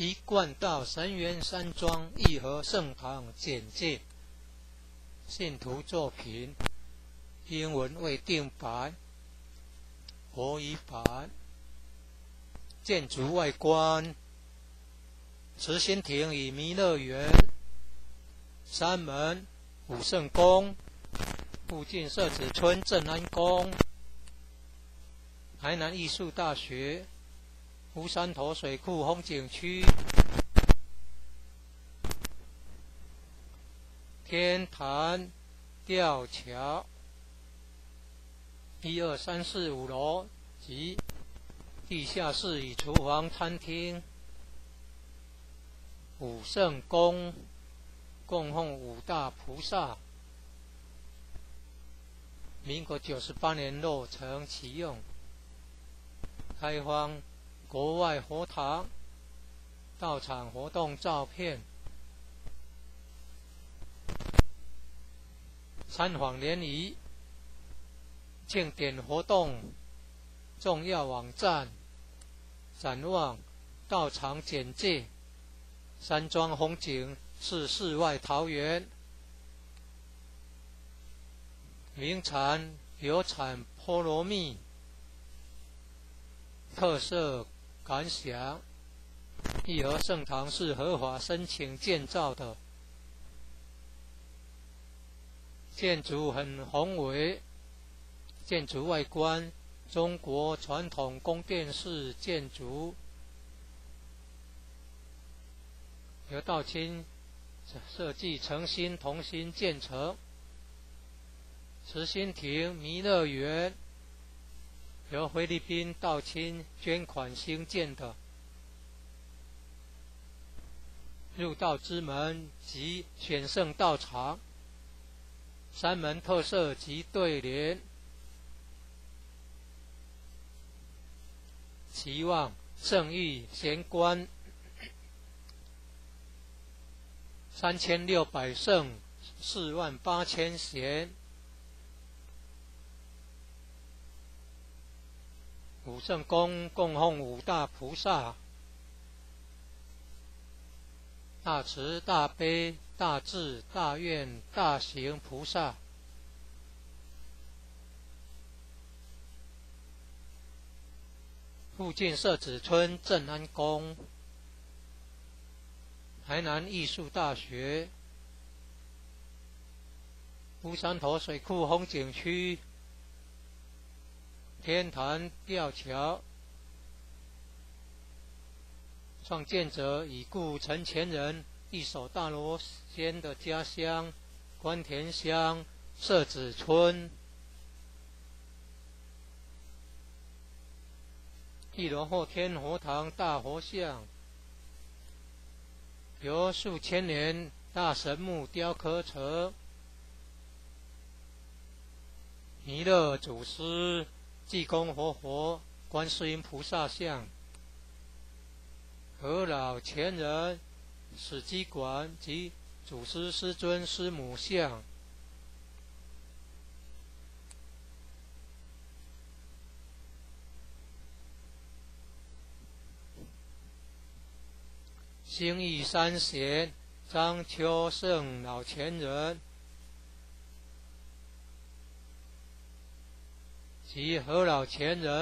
一贯道神元山庄义和圣堂简介。信徒作品，英文未定版，国语版。建筑外观，慈心亭与弥勒园，山门。武圣宫，附近设置村镇安宫，台南艺术大学，乌山头水库风景区，天坛吊桥，一二三四五楼及。地下室与厨房、餐厅，武圣宫供奉五大菩萨。民国九十八年落成启用，开荒国外佛堂到场活动照片，参访联谊庆典活动重要网站。展望道场简介，山庄风景是世外桃源，名产有产菠萝蜜，特色感想。义和圣堂是合法申请建造的，建筑很宏伟，建筑外观。中国传统宫殿式建筑，由道清设计，诚心同心建成。慈心亭弥勒园由菲律宾道清捐款兴建的。入道之门及选圣道场，三门特色及对联。期望圣域贤官三千六百圣四万八千贤五圣宫供奉五大菩萨大慈大悲大智大愿大行菩萨。附近社子村镇安宫，台南艺术大学，乌山头水库风景区，天坛吊桥，创建者已故陈前人一手大罗仙的家乡关田乡社子村。一楼后天佛堂大佛像，由数千年大神木雕刻成。弥勒祖师、济公活佛、观世音菩萨像，和老前人史基馆及祖师师尊师母像。兴义三贤张秋胜老前人及何老前人。